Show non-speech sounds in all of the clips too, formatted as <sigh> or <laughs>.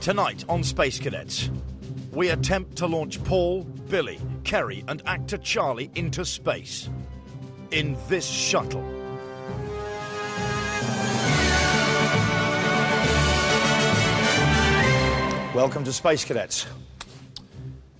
Tonight on Space Cadets, we attempt to launch Paul, Billy, Kerry, and actor Charlie into space in this shuttle. Welcome to Space Cadets.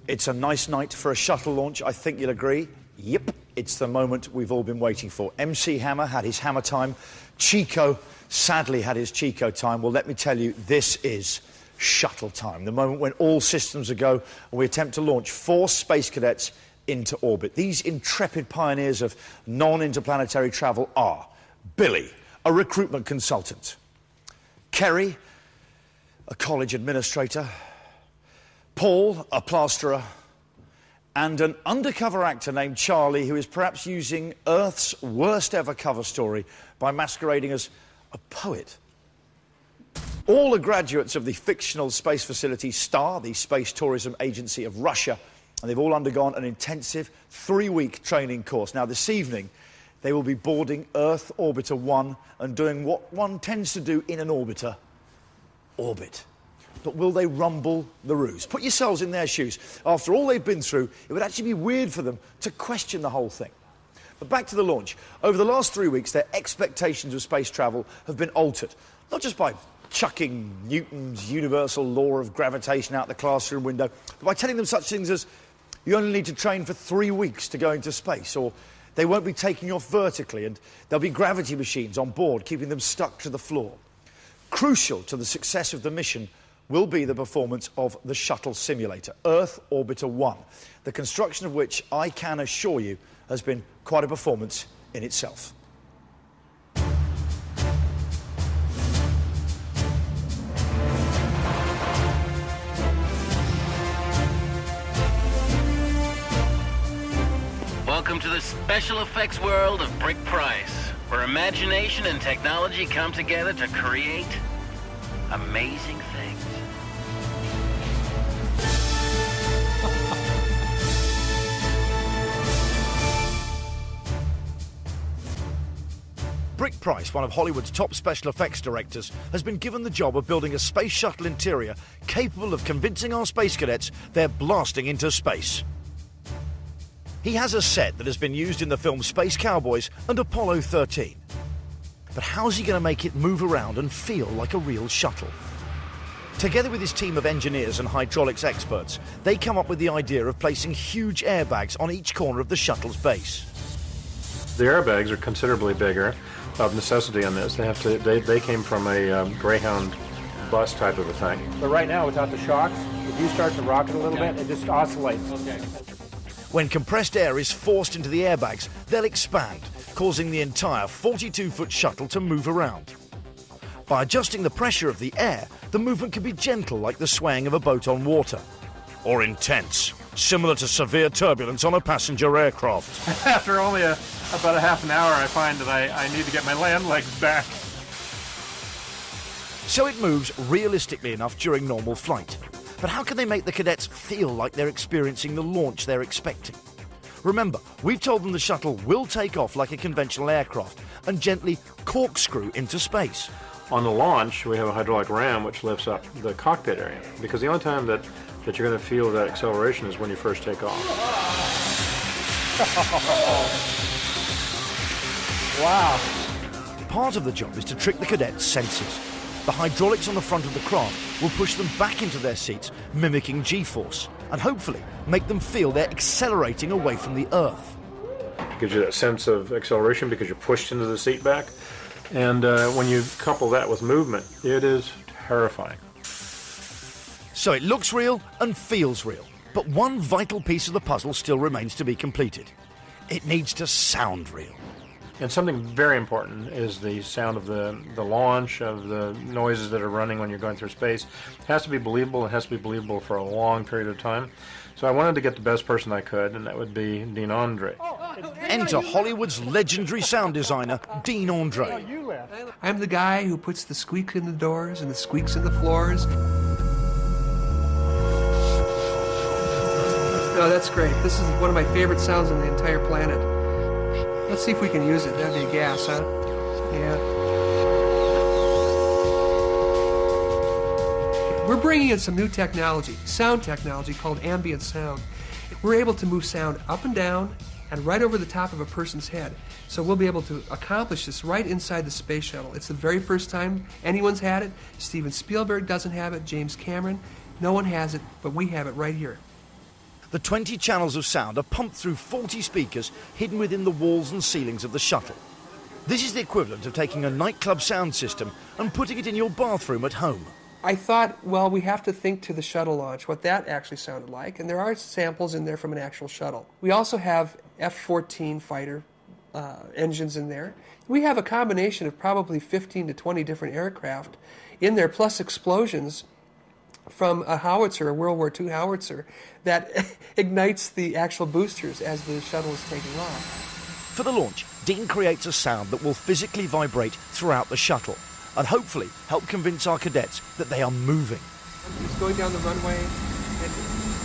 It's a nice night for a shuttle launch, I think you'll agree. Yep, it's the moment we've all been waiting for. MC Hammer had his hammer time. Chico sadly had his Chico time. Well, let me tell you, this is shuttle time, the moment when all systems are go and we attempt to launch four space cadets into orbit. These intrepid pioneers of non-interplanetary travel are Billy, a recruitment consultant, Kerry, a college administrator, Paul, a plasterer, and an undercover actor named Charlie who is perhaps using Earth's worst ever cover story by masquerading as a poet. All the graduates of the fictional space facility STAR, the space tourism agency of Russia, and they've all undergone an intensive three week training course. Now, this evening, they will be boarding Earth Orbiter 1 and doing what one tends to do in an orbiter orbit. But will they rumble the ruse? Put yourselves in their shoes. After all they've been through, it would actually be weird for them to question the whole thing. But back to the launch. Over the last three weeks, their expectations of space travel have been altered, not just by chucking Newton's universal law of gravitation out the classroom window, but by telling them such things as you only need to train for three weeks to go into space, or they won't be taking off vertically, and there'll be gravity machines on board keeping them stuck to the floor. Crucial to the success of the mission will be the performance of the shuttle simulator, Earth Orbiter 1, the construction of which I can assure you has been quite a performance in itself. Welcome to the special effects world of Brick Price, where imagination and technology come together to create amazing things. Price, one of Hollywood's top special effects directors, has been given the job of building a space shuttle interior capable of convincing our space cadets they're blasting into space. He has a set that has been used in the film Space Cowboys and Apollo 13. But how's he going to make it move around and feel like a real shuttle? Together with his team of engineers and hydraulics experts, they come up with the idea of placing huge airbags on each corner of the shuttle's base. The airbags are considerably bigger of necessity on this. They have to. They, they came from a um, Greyhound bus type of a thing. But right now, without the shocks, if you start to rock it a little bit, it just oscillates. Okay. When compressed air is forced into the airbags, they'll expand, causing the entire 42 foot shuttle to move around. By adjusting the pressure of the air, the movement can be gentle like the swaying of a boat on water, or intense, similar to severe turbulence on a passenger aircraft. <laughs> After only a, about a half an hour, I find that I, I need to get my land legs back. So it moves realistically enough during normal flight. But how can they make the cadets feel like they're experiencing the launch they're expecting? Remember, we've told them the shuttle will take off like a conventional aircraft and gently corkscrew into space. On the launch, we have a hydraulic ram which lifts up the cockpit area because the only time that, that you're going to feel that acceleration is when you first take off. <laughs> wow. Part of the job is to trick the cadets' senses. The hydraulics on the front of the craft will push them back into their seats, mimicking G-force, and hopefully make them feel they're accelerating away from the Earth. Gives you that sense of acceleration because you're pushed into the seat back. And uh, when you couple that with movement, it is terrifying. So it looks real and feels real. But one vital piece of the puzzle still remains to be completed. It needs to sound real. And something very important is the sound of the, the launch, of the noises that are running when you're going through space. It has to be believable. It has to be believable for a long period of time. So I wanted to get the best person I could, and that would be Dean Andre. Enter Hollywood's legendary sound designer, Dean Andre. I'm the guy who puts the squeak in the doors and the squeaks in the floors. Oh, that's great. This is one of my favorite sounds on the entire planet. Let's see if we can use it. That'd be a gas, huh? Yeah. We're bringing in some new technology, sound technology called ambient sound. We're able to move sound up and down and right over the top of a person's head. So we'll be able to accomplish this right inside the space shuttle. It's the very first time anyone's had it. Steven Spielberg doesn't have it, James Cameron. No one has it, but we have it right here. The 20 channels of sound are pumped through 40 speakers hidden within the walls and ceilings of the shuttle. This is the equivalent of taking a nightclub sound system and putting it in your bathroom at home. I thought, well, we have to think to the shuttle launch, what that actually sounded like, and there are samples in there from an actual shuttle. We also have F 14 fighter uh, engines in there. We have a combination of probably 15 to 20 different aircraft in there, plus explosions from a howitzer, a World War II howitzer, that <laughs> ignites the actual boosters as the shuttle is taking off. For the launch, Dean creates a sound that will physically vibrate throughout the shuttle and hopefully help convince our cadets that they are moving. He's going down the runway, and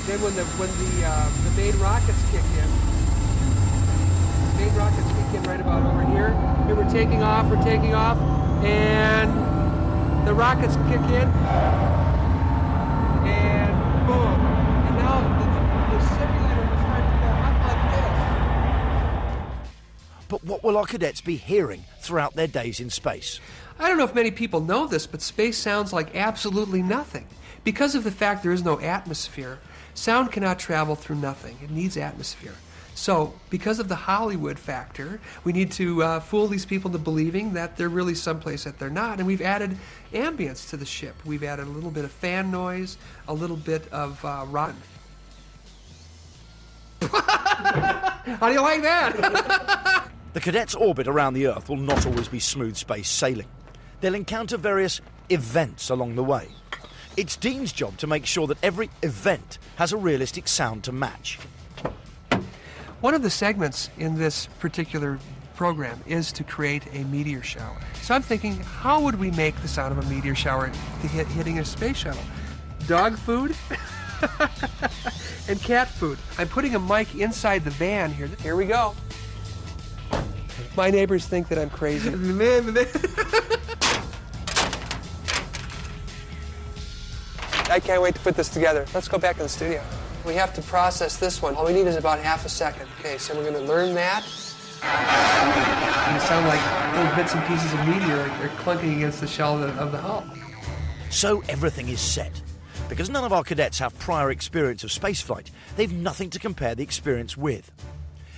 then when the when the uh, the main rockets kick in, main rockets kick in right about over here. Here we're taking off, we're taking off, and the rockets kick in, and boom, and now the, the simulator will start to go up like this. But what will our cadets be hearing throughout their days in space? I don't know if many people know this, but space sounds like absolutely nothing. Because of the fact there is no atmosphere, sound cannot travel through nothing. It needs atmosphere. So, because of the Hollywood factor, we need to uh, fool these people into believing that they're really someplace that they're not. And we've added ambience to the ship. We've added a little bit of fan noise, a little bit of uh, rotten. <laughs> How do you like that? <laughs> The cadets' orbit around the Earth will not always be smooth space sailing. They'll encounter various events along the way. It's Dean's job to make sure that every event has a realistic sound to match. One of the segments in this particular program is to create a meteor shower. So I'm thinking, how would we make the sound of a meteor shower hit, hitting a space shuttle? Dog food <laughs> and cat food. I'm putting a mic inside the van here. Here we go. My neighbors think that I'm crazy. <laughs> <laughs> I can't wait to put this together. Let's go back to the studio. We have to process this one. All we need is about half a second. Okay, so we're going to learn that. And it sound like little bits and pieces of meteor are clunking against the shell of the, of the hull. So everything is set. Because none of our cadets have prior experience of spaceflight, they've nothing to compare the experience with.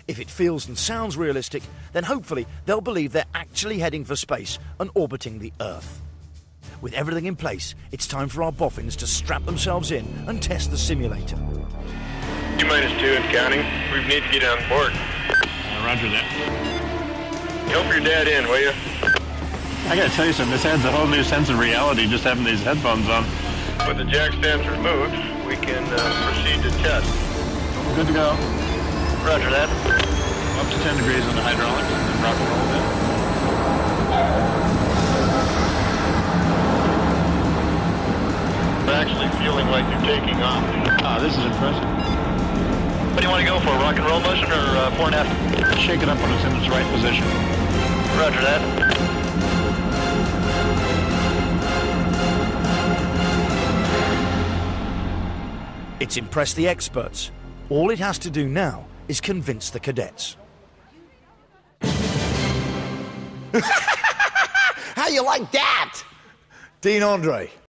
If it feels and sounds realistic, then hopefully they'll believe they're actually heading for space and orbiting the Earth. With everything in place, it's time for our boffins to strap themselves in and test the simulator. T minus two and counting. We need to get on board. Uh, roger that. Help your dad in, will you? I gotta tell you something, this adds a whole new sense of reality just having these headphones on. With the jack stands removed, we can uh, proceed to test. Good to go. Roger that. Up to 10 degrees on the hydraulics and then rock and roll a bit. I'm actually feeling like you're taking off. Ah, this is impressive. What do you want to go for, rock and roll motion or uh, four and a half? Shake it up when it's in its right position. Roger that. It's impressed the experts. All it has to do now is convince the cadets. <laughs> How you like that? Dean Andre,